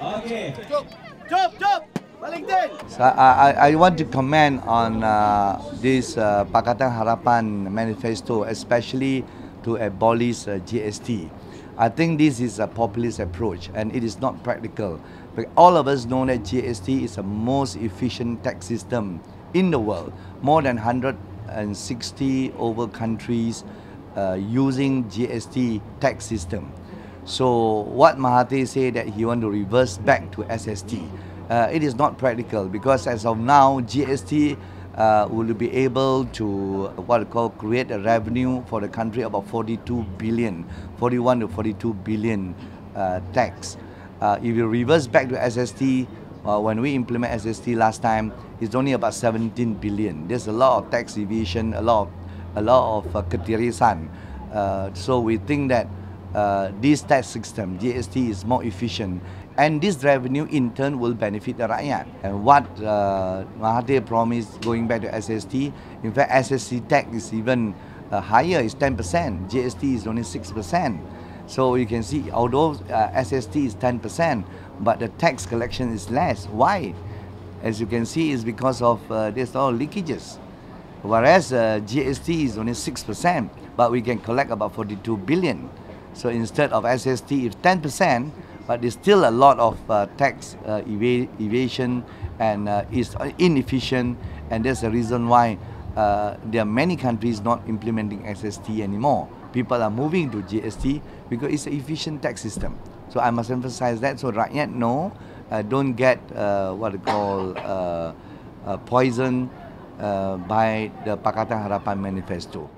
Okay. Jump, jump, jump. So I, I want to comment on uh, this uh, Pakatan Harapan manifesto, especially to abolish uh, GST. I think this is a populist approach and it is not practical. But all of us know that GST is the most efficient tax system in the world. More than 160 over countries uh, using GST tax system. So what Mahathir said that he want to reverse back to SST, uh, it is not practical because as of now, GST uh, will be able to what we call create a revenue for the country about 42 billion, 41 to 42 billion uh, tax. Uh, if you reverse back to SST, uh, when we implement SST last time, it's only about 17 billion. There's a lot of tax evasion, a lot of, a lot of uh. Uh, so we think that uh, this tax system, GST, is more efficient. And this revenue in turn will benefit the rakyat. And what uh, Mahathir promised going back to SST, in fact, SST tax is even uh, higher, it's 10%. GST is only 6%. So you can see, although uh, SST is 10%, but the tax collection is less. Why? As you can see, it's because of uh, there's all leakages. Whereas uh, GST is only 6%, but we can collect about 42 billion. So instead of SST, it's 10%, but there's still a lot of uh, tax uh, eva evasion and uh, is inefficient, and that's the reason why uh, there are many countries not implementing SST anymore. People are moving to GST because it's an efficient tax system. So I must emphasize that so rakyat know, uh, don't get uh, what they call uh, uh, poison uh, by the Pakatan Harapan Manifesto.